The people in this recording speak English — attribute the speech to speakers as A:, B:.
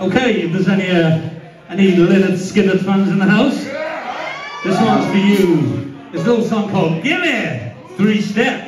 A: Okay, if there's any uh, any Lynyrd Skynyrd fans in the house, this one's for you. This little song called Gimme Three Steps.